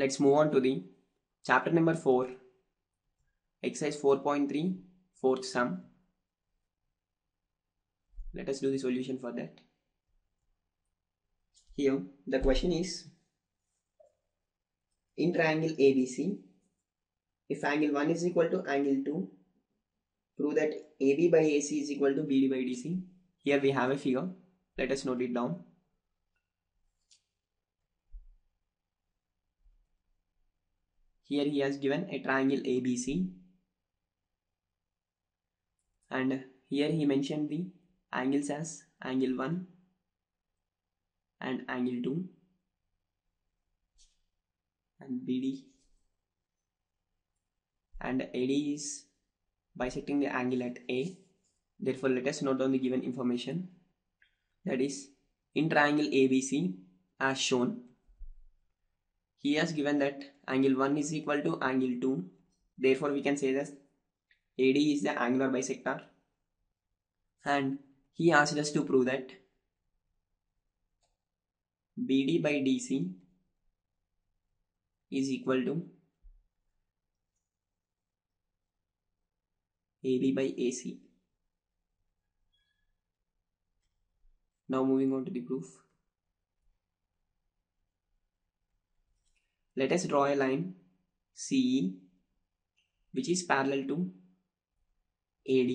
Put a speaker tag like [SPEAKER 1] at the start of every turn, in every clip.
[SPEAKER 1] Let's move on to the chapter number 4, exercise 4.3, fourth sum. Let us do the solution for that. Here, the question is in triangle ABC, if angle 1 is equal to angle 2, prove that AB by AC is equal to BD by DC. Here we have a figure. Let us note it down. Here he has given a triangle ABC and here he mentioned the angles as angle 1 and angle 2 and BD and AD is bisecting the angle at A. Therefore, let us note down the given information that is in triangle ABC as shown. He has given that angle 1 is equal to angle 2. Therefore, we can say that AD is the angular bisector and he asked us to prove that BD by DC is equal to AB by AC. Now moving on to the proof. Let us draw a line. CE which is parallel to AD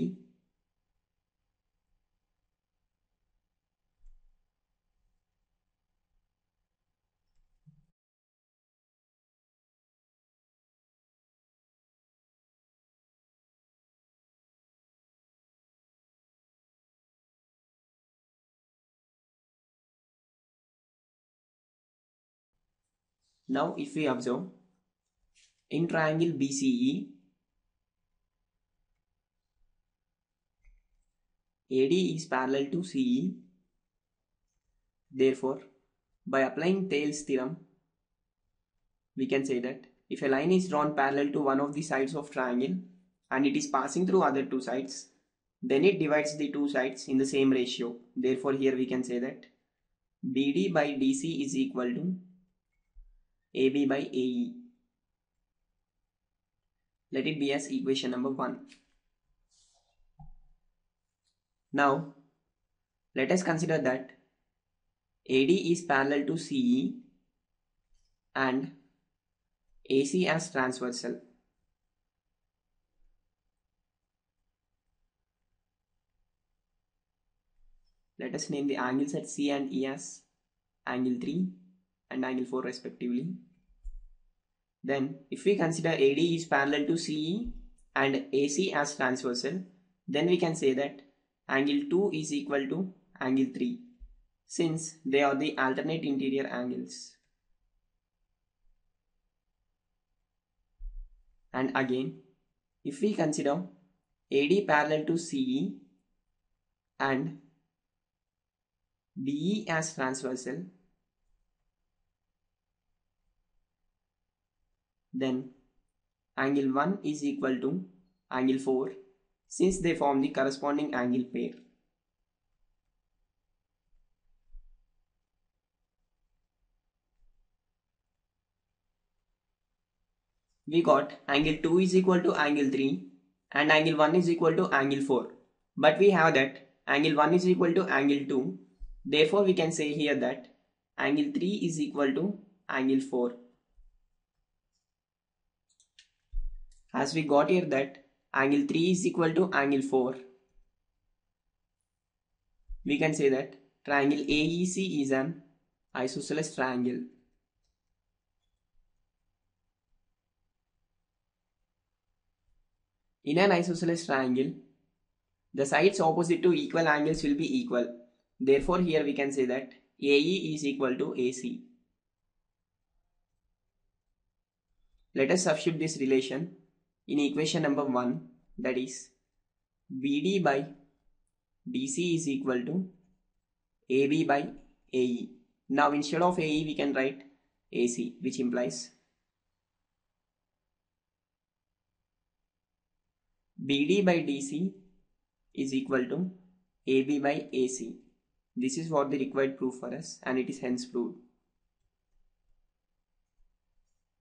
[SPEAKER 1] Now if we observe in triangle BCE AD is parallel to CE therefore by applying Thales theorem we can say that if a line is drawn parallel to one of the sides of triangle and it is passing through other two sides then it divides the two sides in the same ratio. Therefore here we can say that BD by DC is equal to AB by AE. Let it be as equation number 1. Now, let us consider that AD is parallel to CE and AC as transversal. Let us name the angles at C and E as angle 3 and angle 4 respectively. Then if we consider AD is parallel to CE and AC as transversal, then we can say that angle 2 is equal to angle 3 since they are the alternate interior angles. And again, if we consider AD parallel to CE and BE as transversal, then angle 1 is equal to angle 4 since they form the corresponding angle pair. We got angle 2 is equal to angle 3 and angle 1 is equal to angle 4. But we have that angle 1 is equal to angle 2. Therefore, we can say here that angle 3 is equal to angle 4. As we got here that angle 3 is equal to angle 4 we can say that triangle AEC is an isosceles triangle. In an isosceles triangle the sides opposite to equal angles will be equal. Therefore here we can say that AE is equal to AC let us substitute this relation in equation number 1 that is BD by DC is equal to AB by AE. Now instead of AE we can write AC which implies BD by DC is equal to AB by AC. This is what the required proof for us and it is hence proved.